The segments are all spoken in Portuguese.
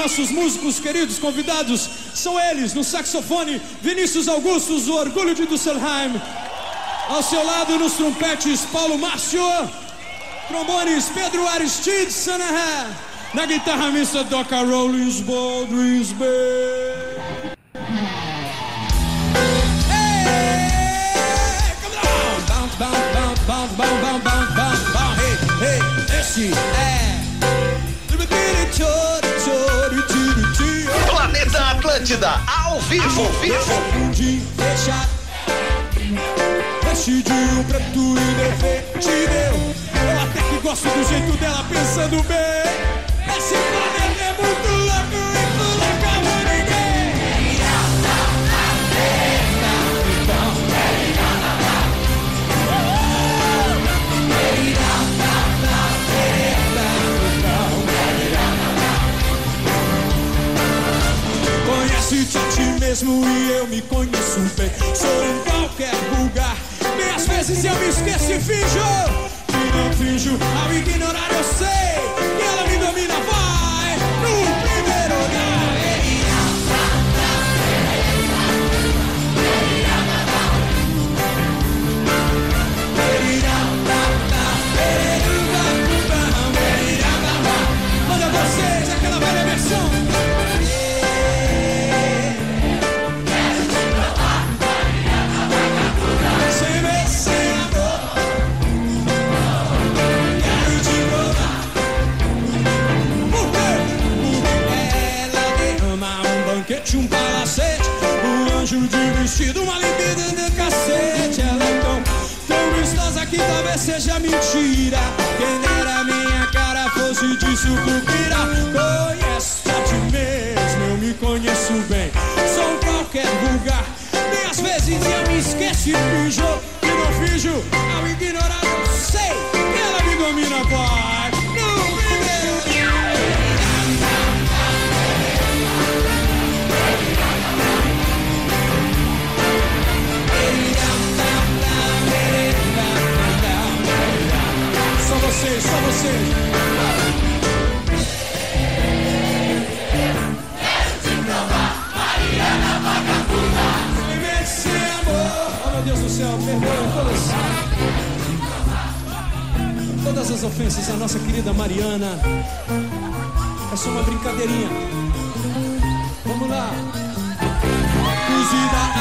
nossos músicos queridos convidados. São eles, no saxofone, Vinícius Augustus, o orgulho de Dusselheim. Ao seu lado, nos trompetes, Paulo Márcio. Trombones, Pedro Aristides Sanaha. Na guitarra mista, Doca Rollins Baldwin's Bay. Hey, come on! Esse é Atlântida, ao vivo, vivo. Pudim fechado Vestidinho preto e defeito deu Eu até que gosto do jeito dela pensando bem. Esse planeta é muito mesmo e eu me conheço bem. Sou em qualquer lugar. E às vezes eu me esqueço e finjo que não finjo. Ao ignorar eu sei tapete, um palacete, um anjo de vestido, uma limpida de cacete. Ela é tão, tão vistosa que talvez seja mentira. Quem dera minha cara fosse de sucupira. Conheço-te ti mesmo, eu me conheço bem. Sou qualquer lugar, nem às vezes eu me esqueço e finjo E não finjo. Ao ignorar, sei que ela me domina, paz. vocês. Deus do céu, perdoa todas, todas as ofensas à nossa querida Mariana. É só uma brincadeirinha. Vamos lá. Cozida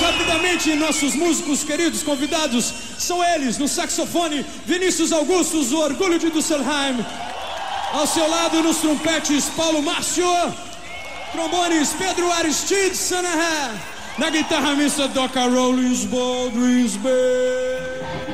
rapidamente, nossos músicos queridos convidados são eles, no saxofone, Vinícius Augustus, o orgulho de Dusselheim. Ao seu lado, nos trompetes, Paulo Márcio. Trombones, Pedro Aristide Sanahan. Na guitarra, Mr. Doca Rollins Baldwin's Bay.